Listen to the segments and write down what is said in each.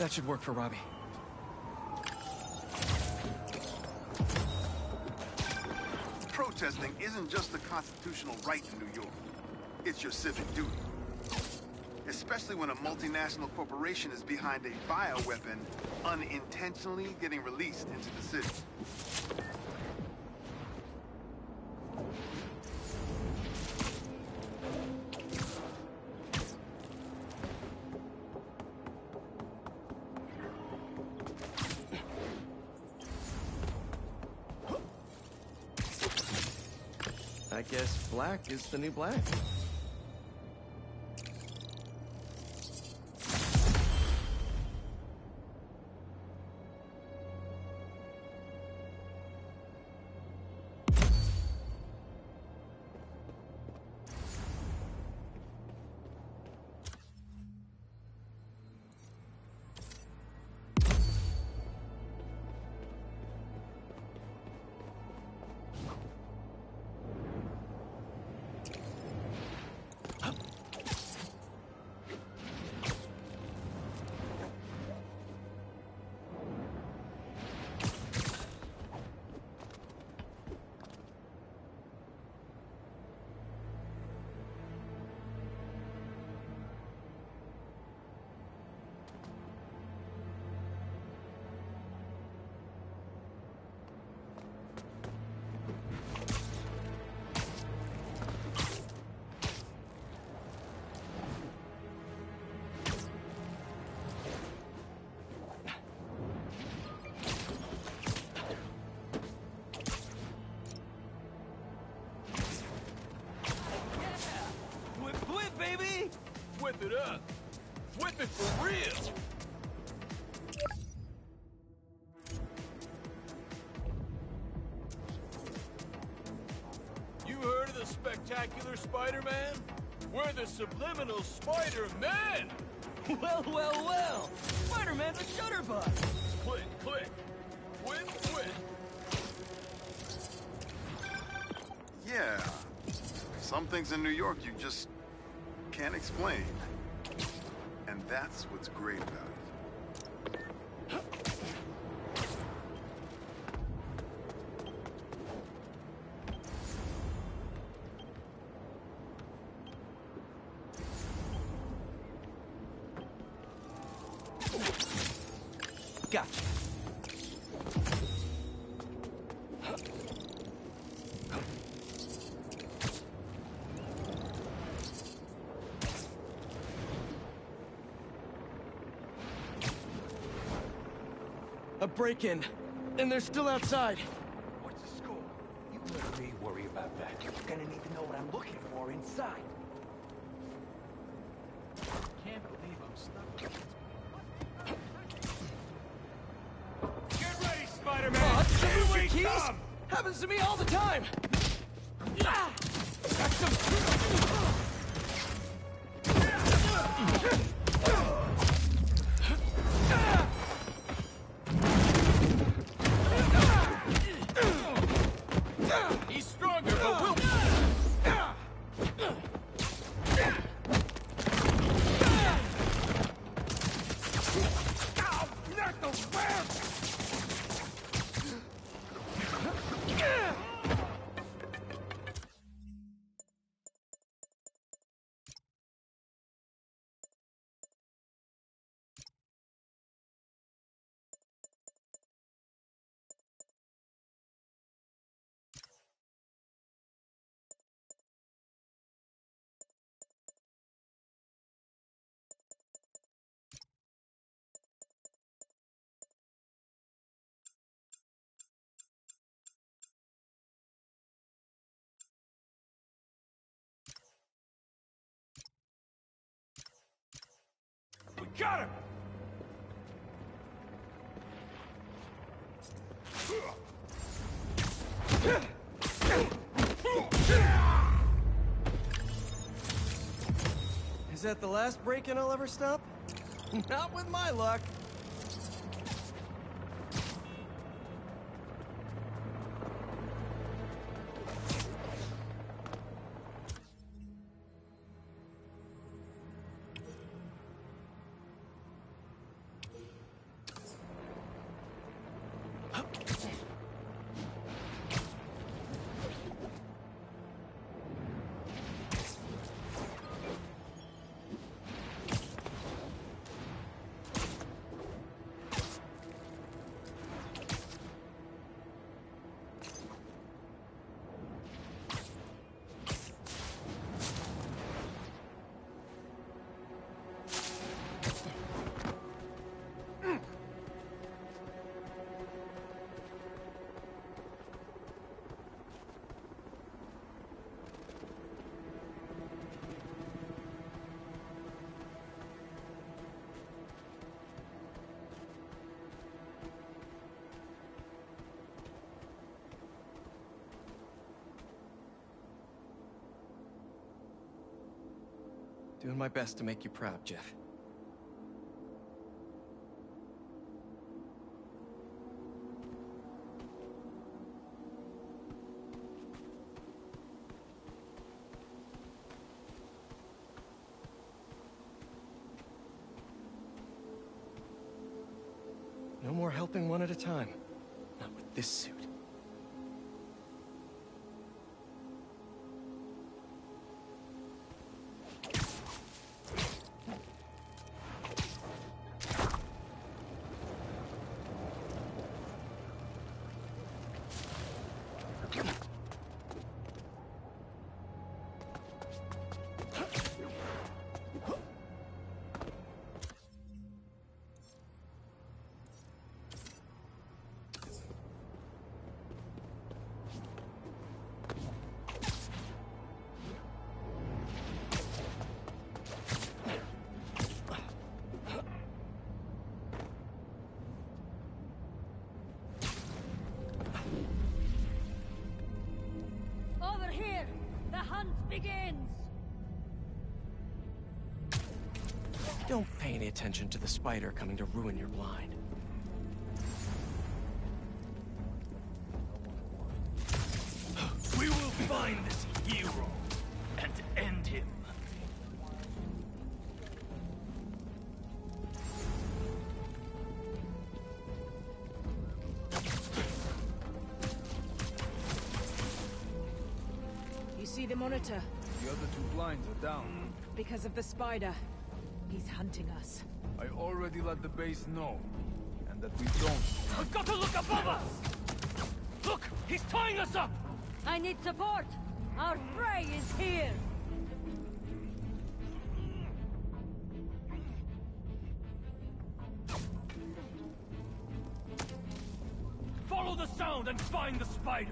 That should work for Robbie. Protesting isn't just a constitutional right in New York. It's your civic duty. Especially when a multinational corporation is behind a bioweapon unintentionally getting released into the city. Is the new black. Whip it up. Whip it for real. You heard of the spectacular Spider-Man? We're the subliminal Spider-Man! Well, well, well! Spider-Man's a shutterbug! Click, click. Whip, whip. Yeah. Some things in New York you just can't explain. And that's what's great about break-in. And they're still outside. What's the score? You let me worry about that. You're gonna need to know what I'm looking for inside. Can't believe I'm stuck. Get ready, Spider-Man! Aw, somebody Here wear we keys? come! Happens to me all the time! Ah! Got some... got him! Is that the last break-in I'll ever stop? Not with my luck. Doing my best to make you proud, Jeff. No more helping one at a time. Not with this suit. Attention to the spider coming to ruin your blind. We will find this hero and end him. You see the monitor? The other two blinds are down. Because of the spider. He's hunting us. I already let the base know. And that we don't. We've got to look above us! Look! He's tying us up! I need support! Our prey is here! Follow the sound and find the spider!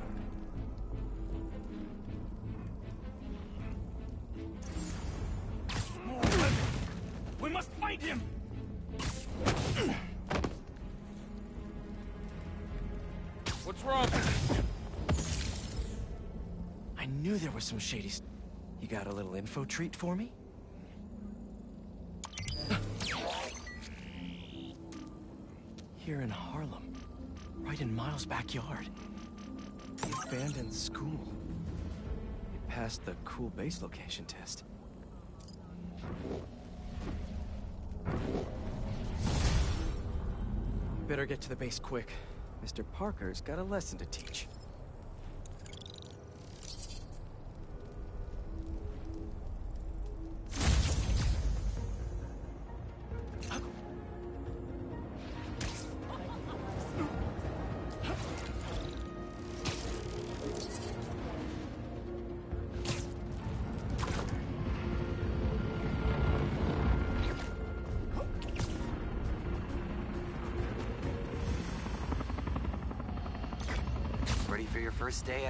Was some shady You got a little info treat for me? Here in Harlem. Right in Miles' backyard. The abandoned school. It passed the cool base location test. Better get to the base quick. Mr. Parker's got a lesson to teach.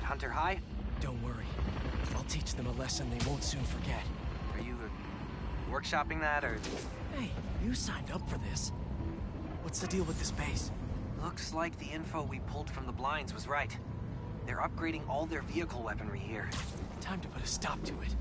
Hunter High? Don't worry. I'll teach them a lesson they won't soon forget. Are you uh, workshopping that, or...? Hey, you signed up for this. What's the deal with this base? Looks like the info we pulled from the blinds was right. They're upgrading all their vehicle weaponry here. Time to put a stop to it.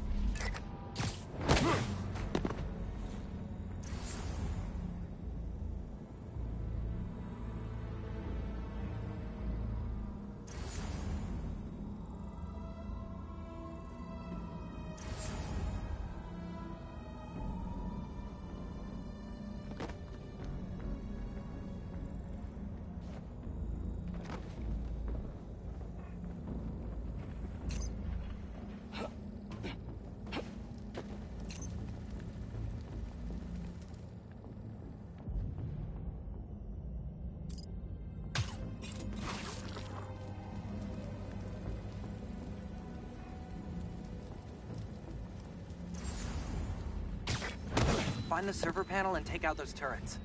Find the server panel and take out those turrets.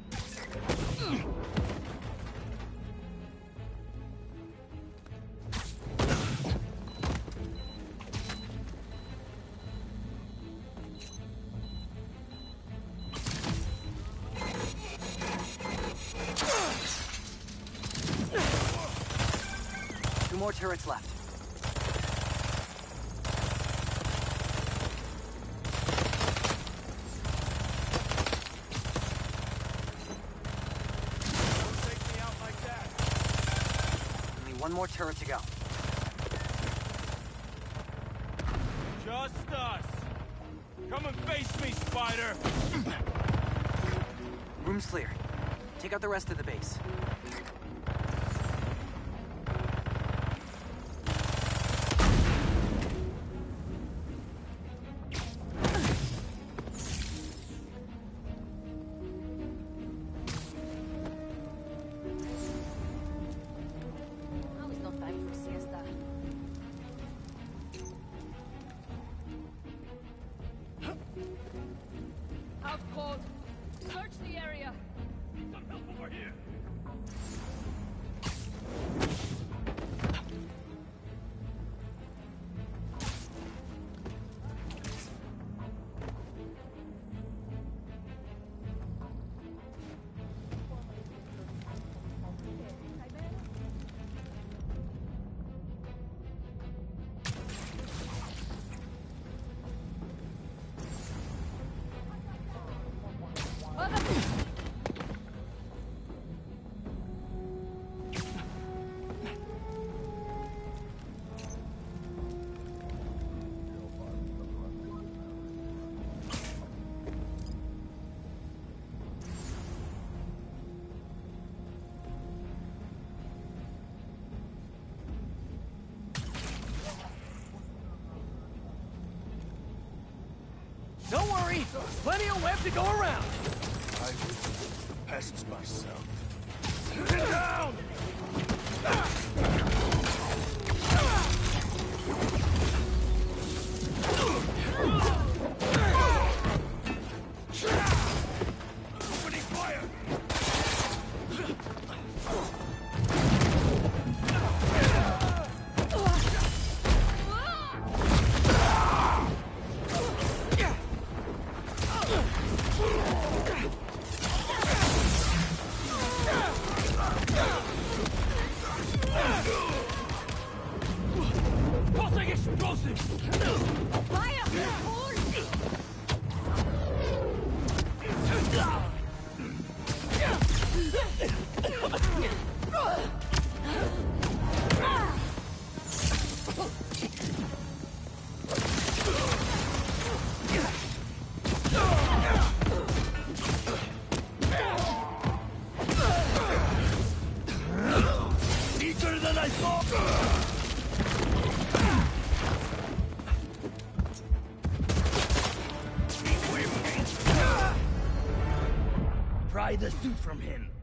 Two more turrets left. One more turret to go. Just us. Come and face me, Spider. Room's clear. Take out the rest of the base. Plenty of web to go around. I will the pests myself. Get down! Pry the suit from him.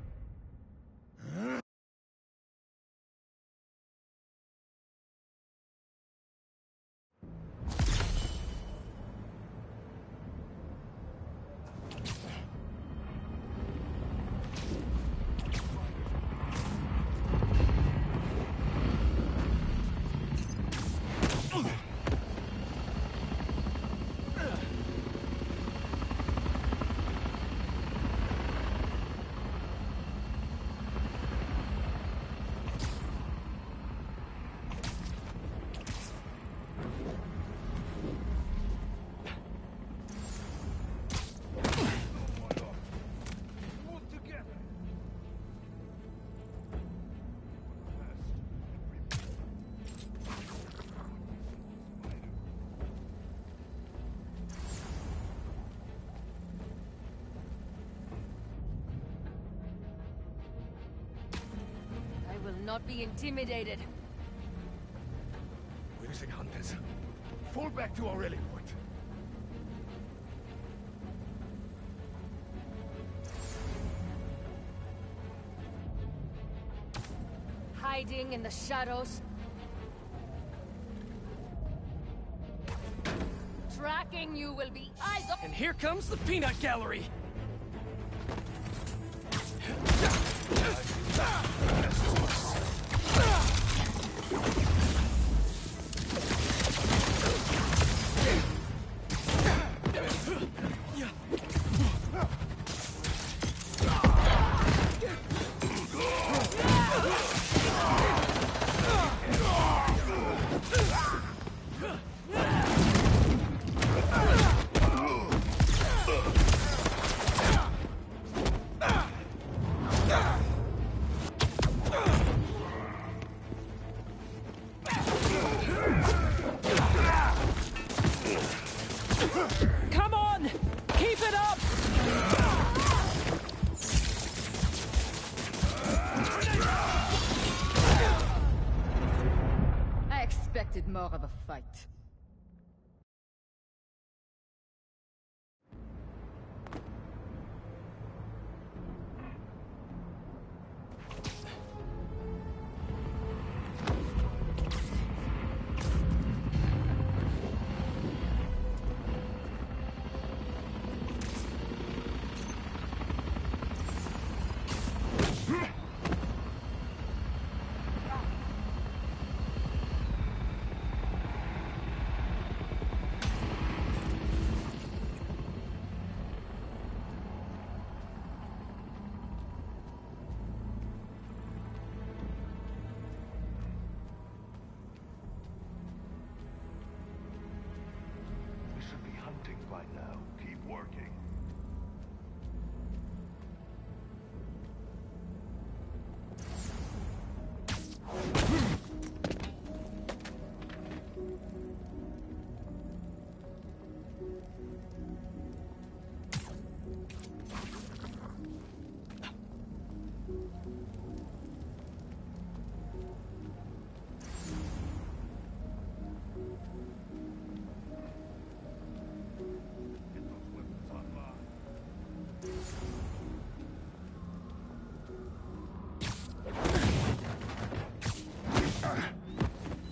Not be intimidated. We're losing hunters. Fall back to our rally point. Hiding in the shadows. Tracking you will be eyes open. And here comes the peanut gallery. Hunting by now.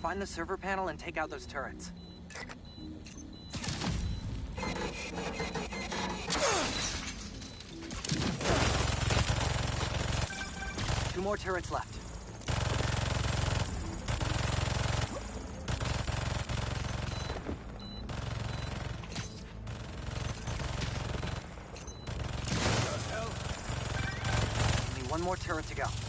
Find the server panel and take out those turrets. Two more turrets left. Only one more turret to go.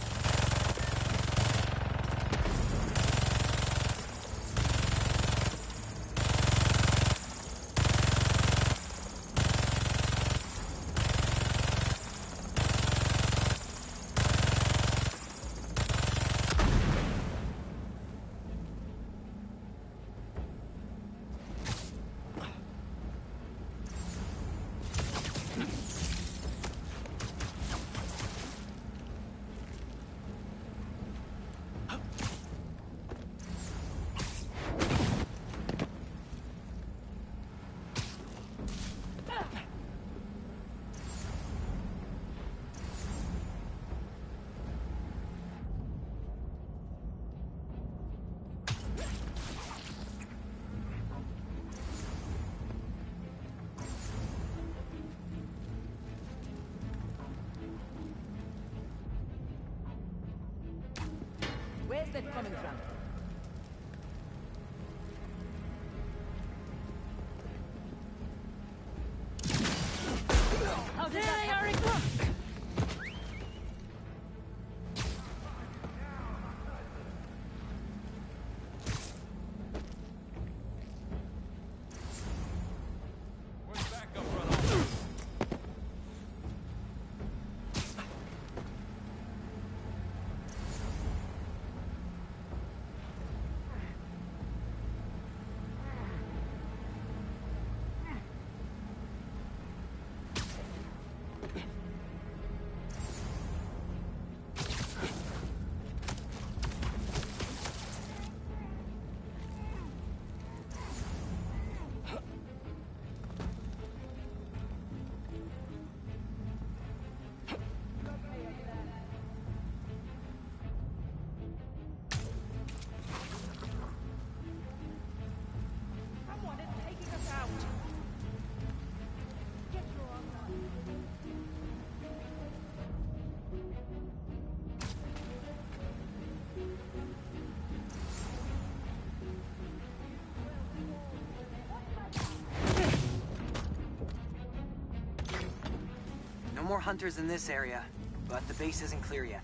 More hunters in this area, but the base isn't clear yet.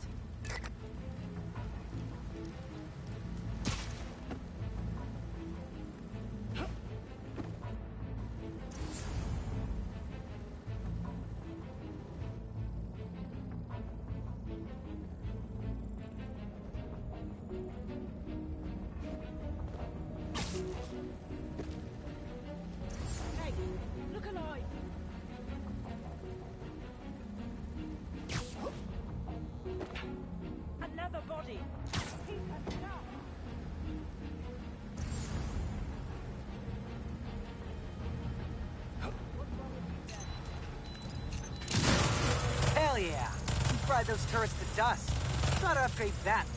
Gotta that,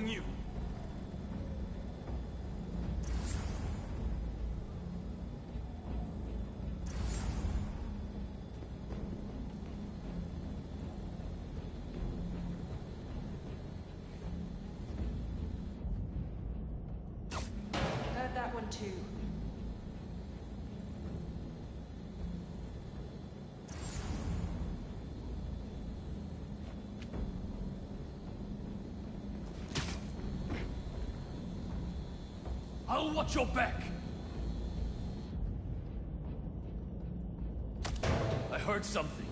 Following you. Heard that one too. I'll watch your back. I heard something.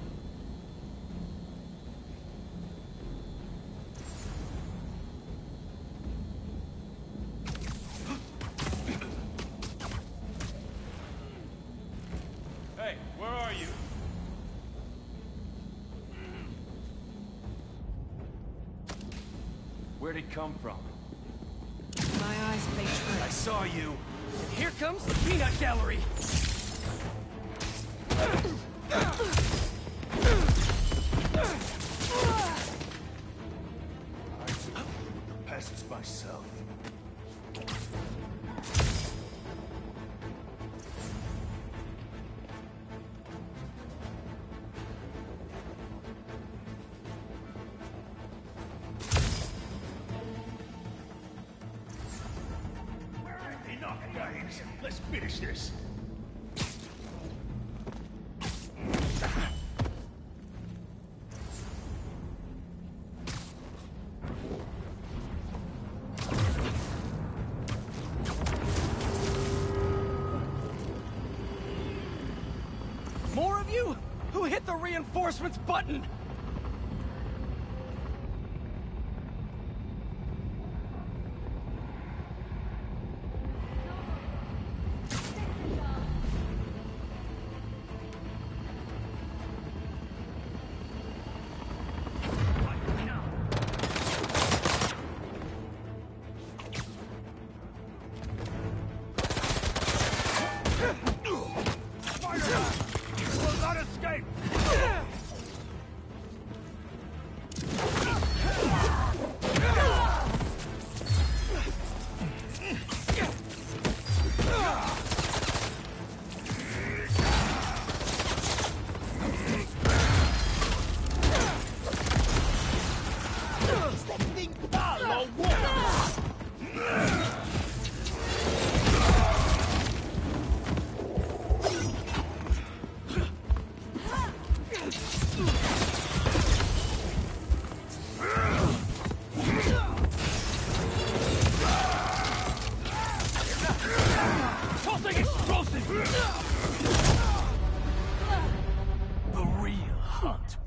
Hey, where are you? Where'd it come from? More of you? Who hit the reinforcements button?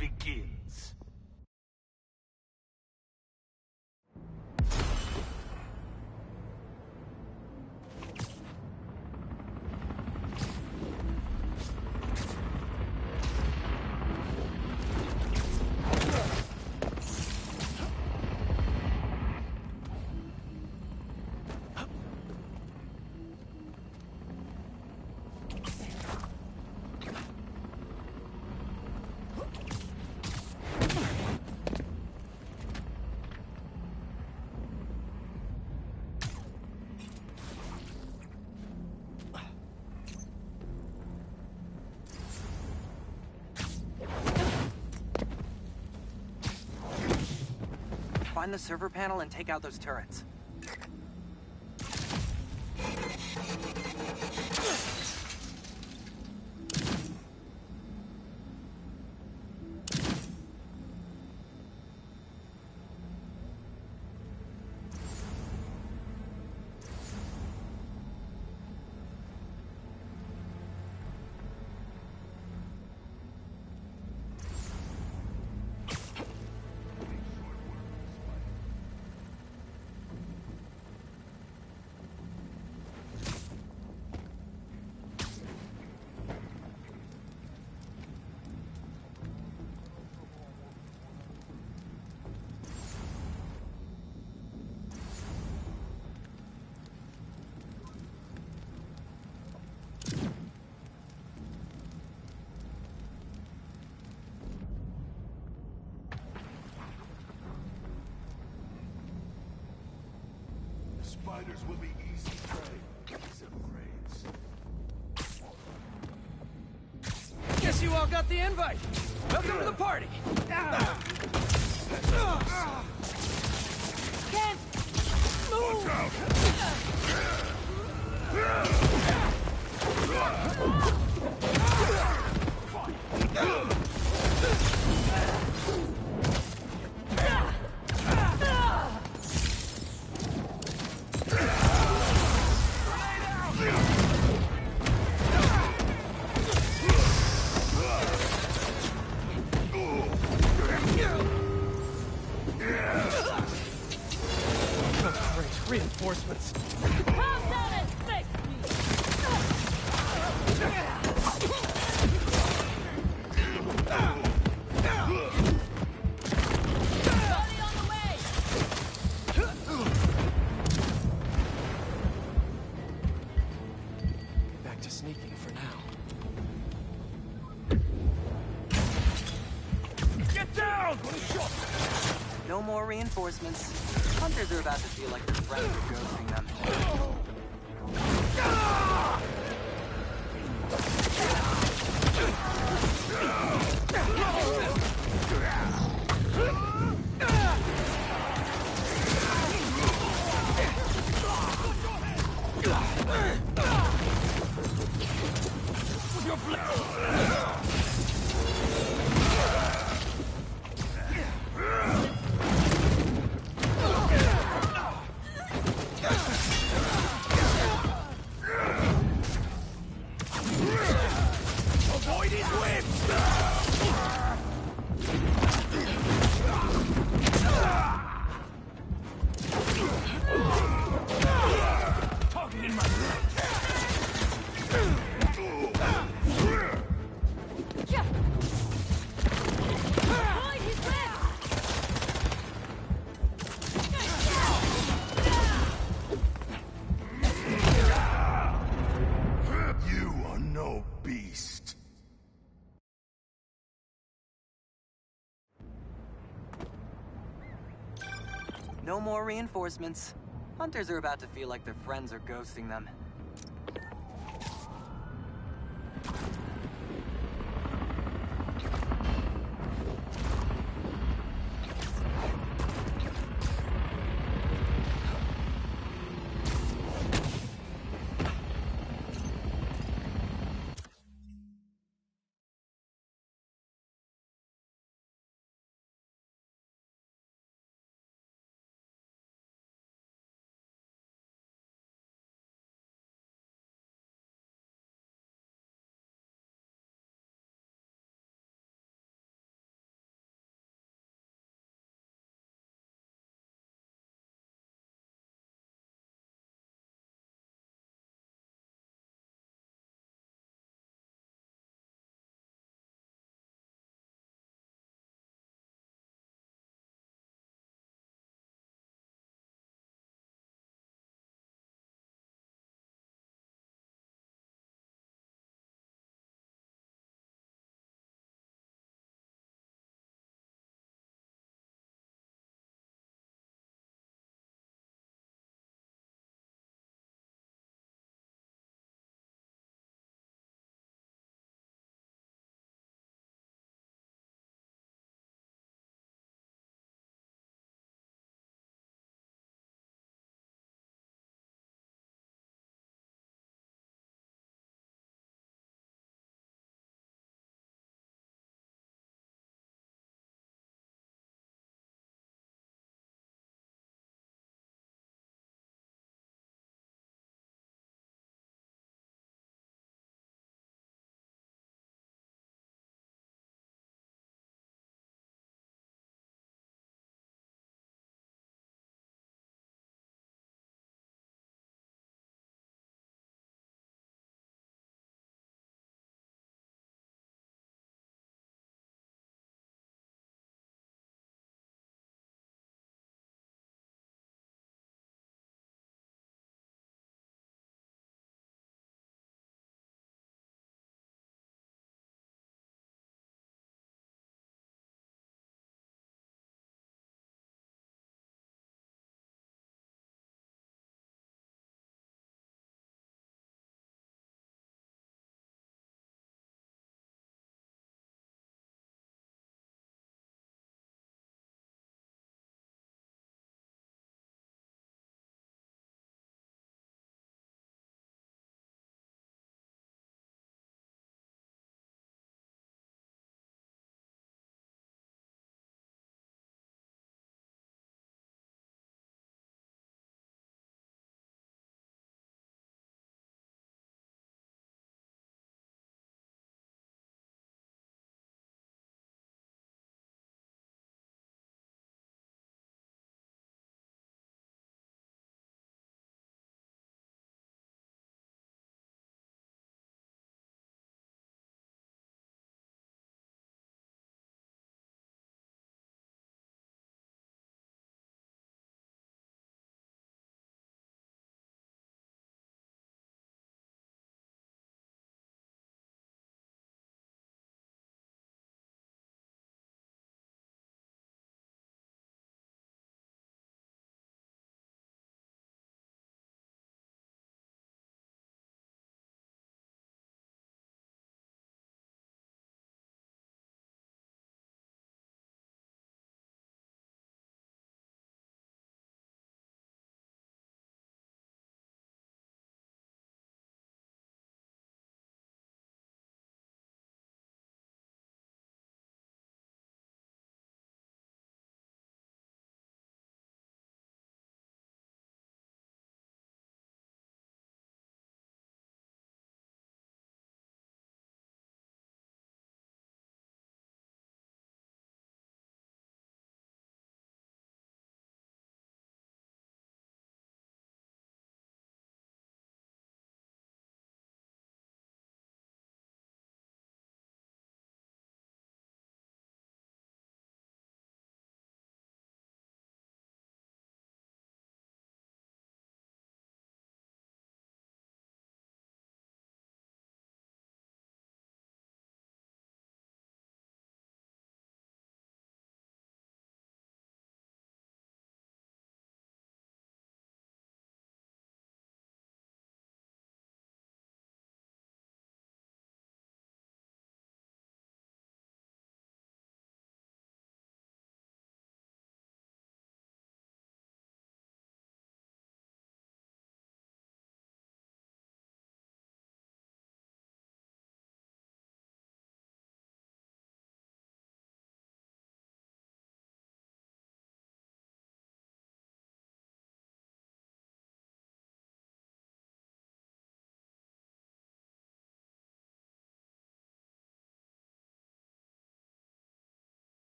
Hunt find the server panel and take out those turrets. Spiders will be easy prey. Guess you all got the invite. Welcome to the party. Can't move! Oh, reinforcements. Hunters are about to feel like their friends are ghosting No more reinforcements. Hunters are about to feel like their friends are ghosting them.